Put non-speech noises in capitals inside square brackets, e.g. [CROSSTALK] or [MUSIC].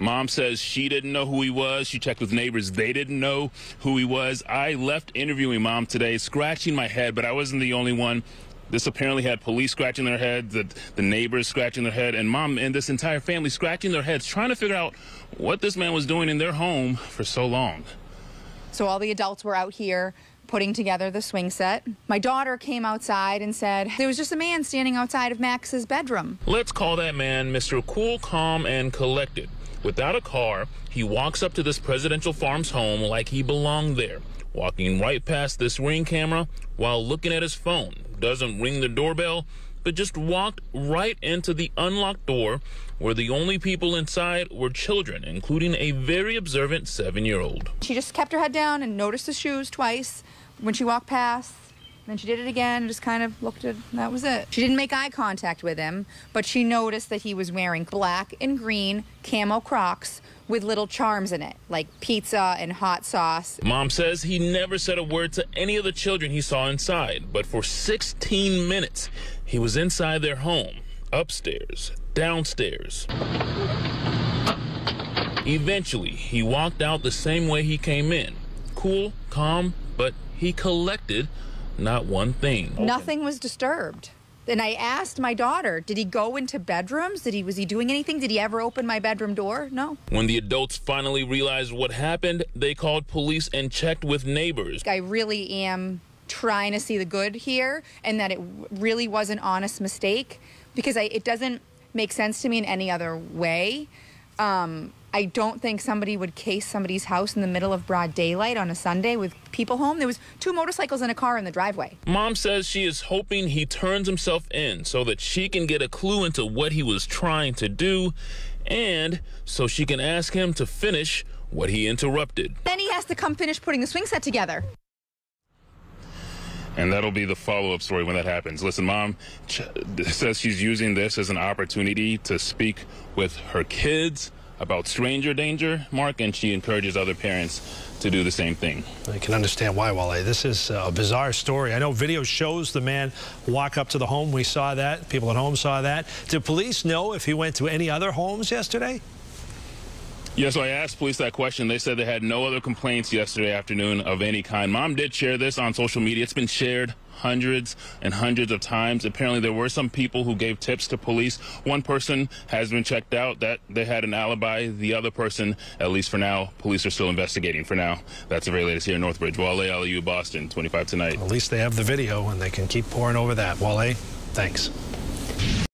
Mom says she didn't know who he was. She checked with neighbors. They didn't know who he was. I left interviewing mom today, scratching my head, but I wasn't the only one. This apparently had police scratching their heads, the, the neighbors scratching their head, and mom and this entire family scratching their heads, trying to figure out what this man was doing in their home for so long. So all the adults were out here putting together the swing set. My daughter came outside and said there was just a man standing outside of Max's bedroom. Let's call that man Mr. Cool, Calm, and Collected. Without a car, he walks up to this presidential farm's home like he belonged there, walking right past this ring camera while looking at his phone. Doesn't ring the doorbell, but just walked right into the unlocked door where the only people inside were children, including a very observant seven year old. She just kept her head down and noticed the shoes twice when she walked past. Then she did it again and just kind of looked at that was it. She didn't make eye contact with him, but she noticed that he was wearing black and green camo crocs with little charms in it, like pizza and hot sauce. Mom says he never said a word to any of the children he saw inside, but for 16 minutes, he was inside their home, upstairs, downstairs. Eventually, he walked out the same way he came in cool, calm, but he collected not one thing. Nothing was disturbed. And I asked my daughter, did he go into bedrooms? Did he was he doing anything? Did he ever open my bedroom door? No. When the adults finally realized what happened, they called police and checked with neighbors. I really am trying to see the good here and that it really was an honest mistake because I, it doesn't make sense to me in any other way. Um, I don't think somebody would case somebody's house in the middle of broad daylight on a Sunday with people home. There was two motorcycles and a car in the driveway. Mom says she is hoping he turns himself in so that she can get a clue into what he was trying to do and so she can ask him to finish what he interrupted. Then he has to come finish putting the swing set together. And that'll be the follow up story when that happens. Listen, mom ch- [LAUGHS] says she's using this as an opportunity to speak with her kids about stranger danger, Mark, and she encourages other parents to do the same thing. I can understand why, Wale. This is a bizarre story. I know video shows the man walk up to the home. We saw that. People at home saw that. Did police know if he went to any other homes yesterday? Yeah, so I asked police that question. They said they had no other complaints yesterday afternoon of any kind. Mom did share this on social media. It's been shared hundreds and hundreds of times. Apparently, there were some people who gave tips to police. One person has been checked out that they had an alibi. The other person, at least for now, police are still investigating for now. That's the very latest here in Northbridge. Wale, Aliyu, Boston, 25 tonight. At least they have the video and they can keep pouring over that. Wale, thanks.